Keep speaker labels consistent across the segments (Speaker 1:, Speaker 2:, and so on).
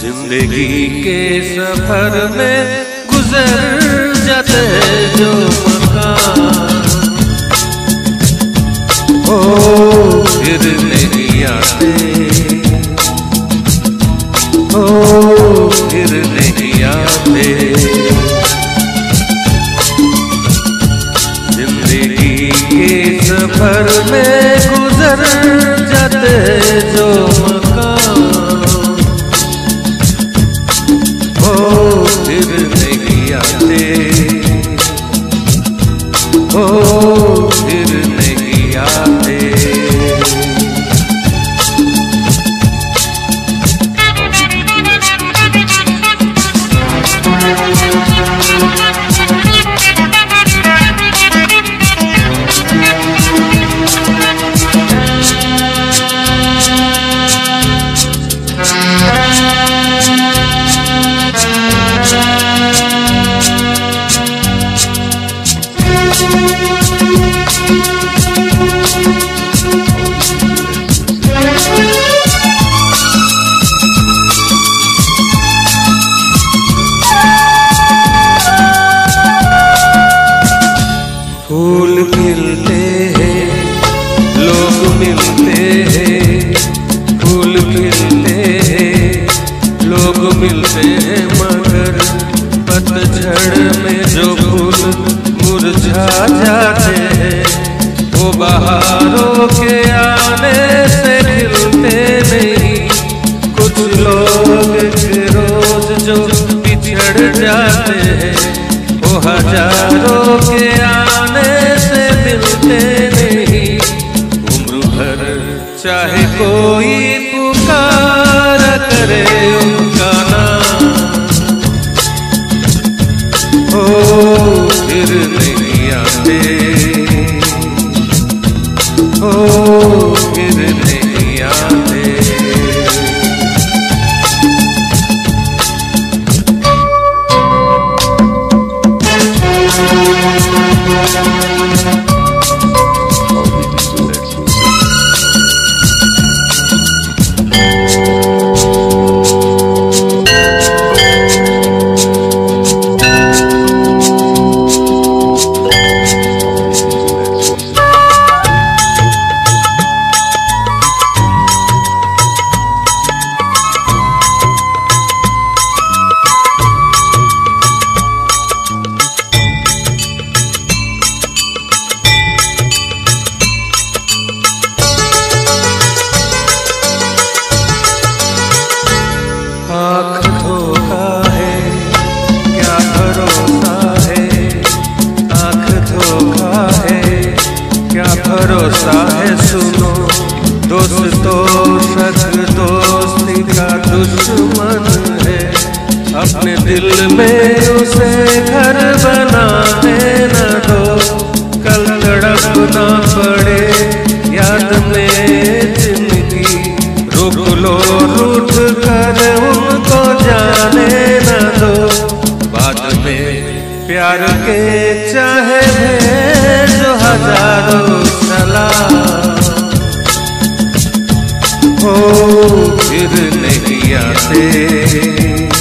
Speaker 1: ज़िंदगी के सफ़र में गुजर जाते जो मकान। ओ फिर नहीं आते फिर नहीं आते ज़िंदगी के सफ़र में गुजर जाते हैं जो आते ओ फूल मुरझा जाते वो बहारों के आने से खिलते नहीं। कुछ लोग रोज जो बिछड़ जाते वो हज़ारों के आने से मिलते नहीं। उम्र भर चाहे कोई पुकार करे नहीं दुश्मन है, अपने दिल में उसे घर बनाने न दो। कल तड़प ना पड़े, याद में ज़िंदगी। रोक लो, रूठ कर उनको जाने न दो। बाद में प्यार के चाहे जो हज़ारों सलाम हो फिर नहीं आते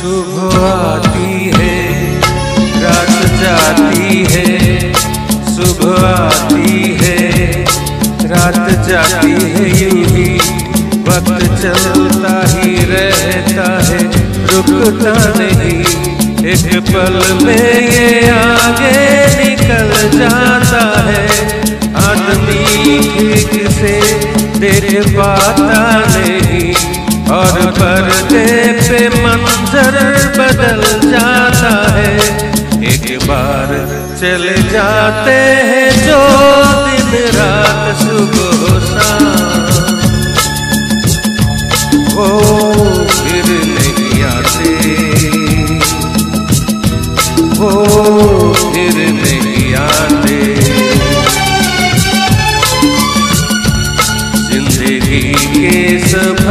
Speaker 1: सुबह आती है, रात जाती है, सुबह आती है, रात जाती है, यूँ ही वक्त चलता ही रहता है, रुकता नहीं, एक पल में ये आगे निकल जाता है, आदमी ठीक से देख पाता नहीं। और पर्दे पे मंजर बदल जाता है। एक बार चले जाते हैं जो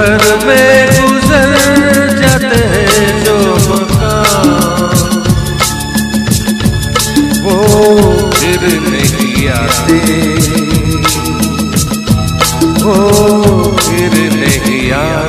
Speaker 1: सफ़र में गुजर जाते हैं जो वो फिर नहीं आते। वो फिर नहीं आते।